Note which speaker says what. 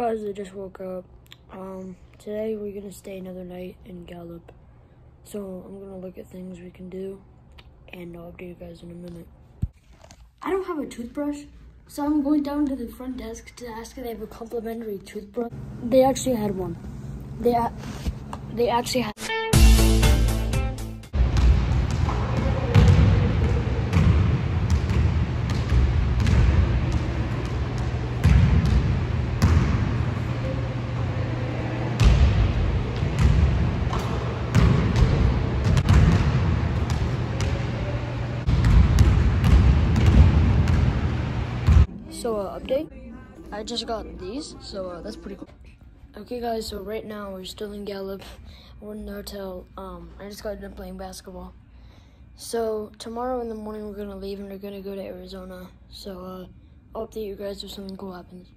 Speaker 1: guys, I just woke up. Um, today we're gonna stay another night in Gallup. So I'm gonna look at things we can do, and I'll update you guys in a minute. I don't have a toothbrush, so I'm going down to the front desk to ask if they have a complimentary toothbrush. They actually had one. They they actually had. So uh, update. I just got these, so uh, that's pretty cool. Okay, guys. So right now we're still in Gallup. We're in the hotel. Um, I just got done playing basketball. So tomorrow in the morning we're gonna leave and we're gonna go to Arizona. So uh, I'll update you guys if something cool happens.